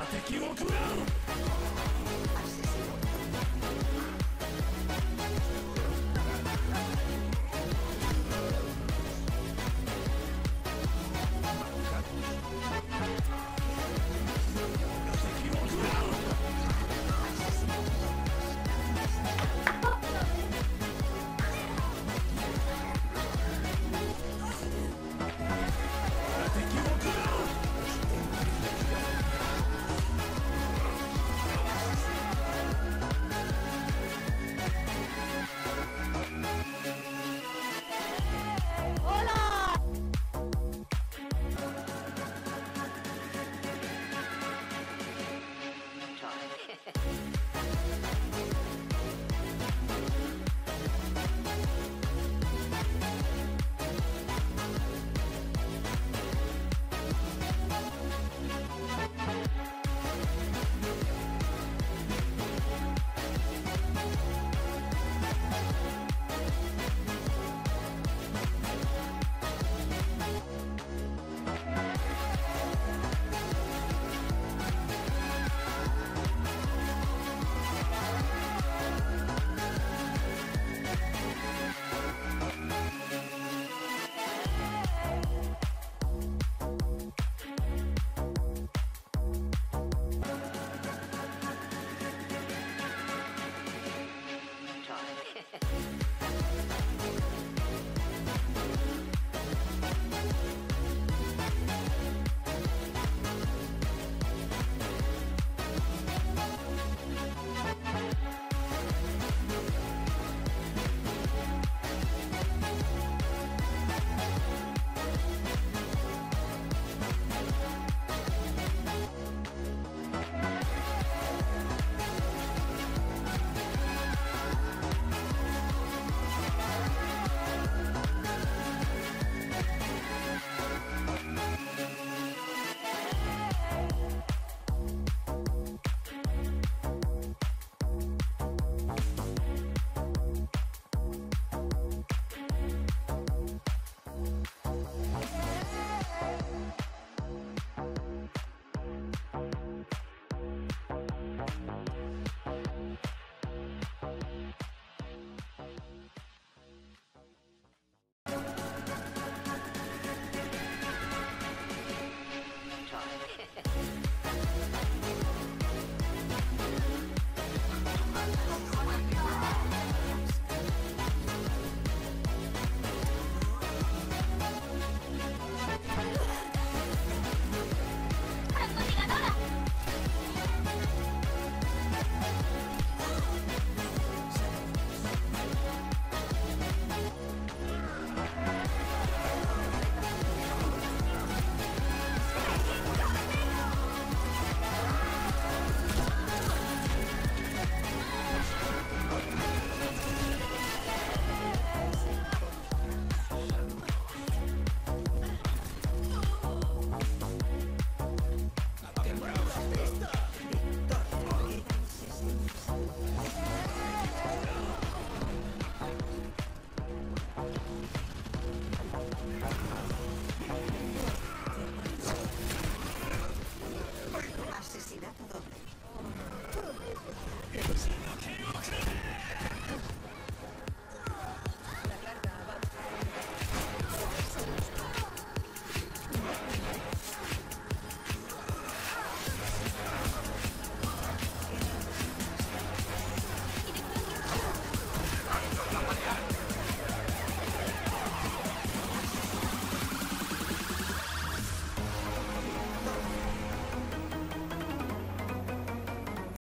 が敵を食らう